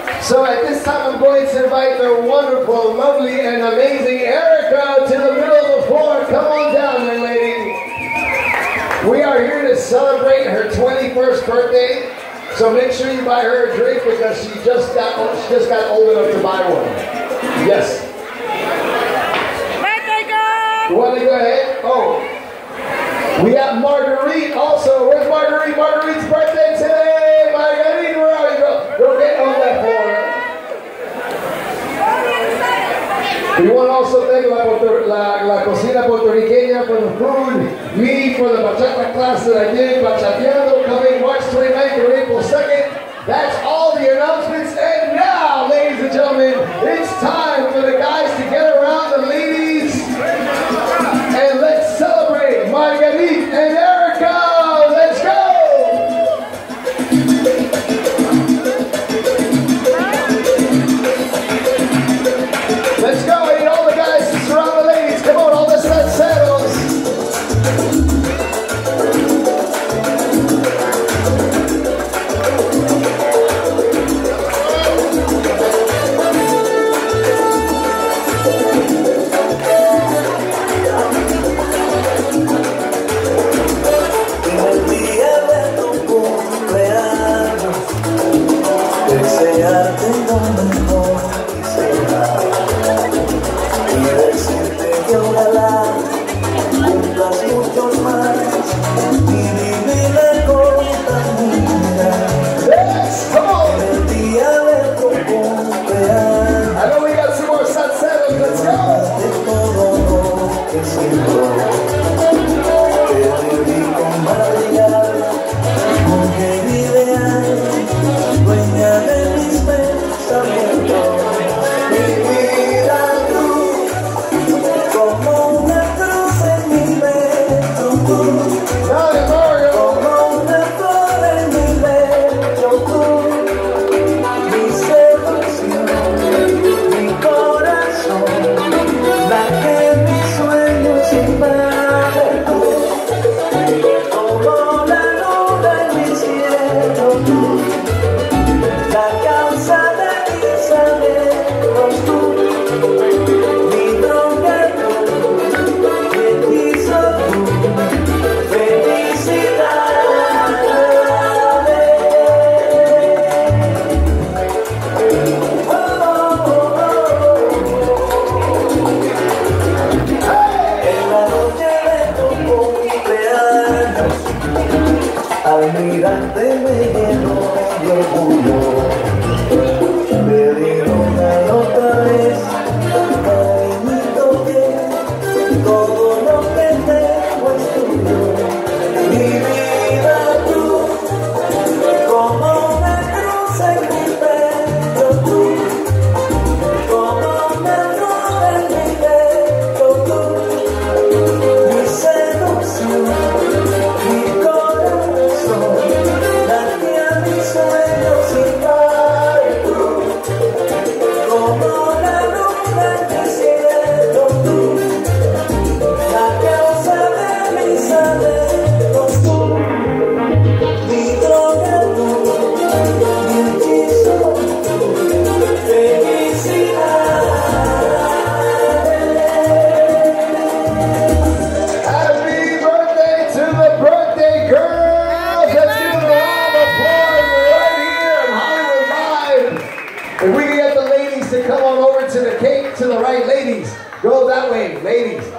So at this time, I'm going to invite the wonderful, lovely, and amazing Erica to the middle of the floor. Come on down, young lady. We are here to celebrate her 21st birthday. So make sure you buy her a drink because she just got she just got old enough to buy one. Yes. Birthday girl. You want to go ahead? Oh. We got Marguerite also. Where's Marguerite? Marguerite's birthday You want to also thank la, la, la cocina puertorriqueña for the food, me for the bachata class that I did, bachateando, coming March 29th or April 2nd. That's all. back. Oh, If we can get the ladies to come on over to the cake, to the right, ladies, go that way, ladies.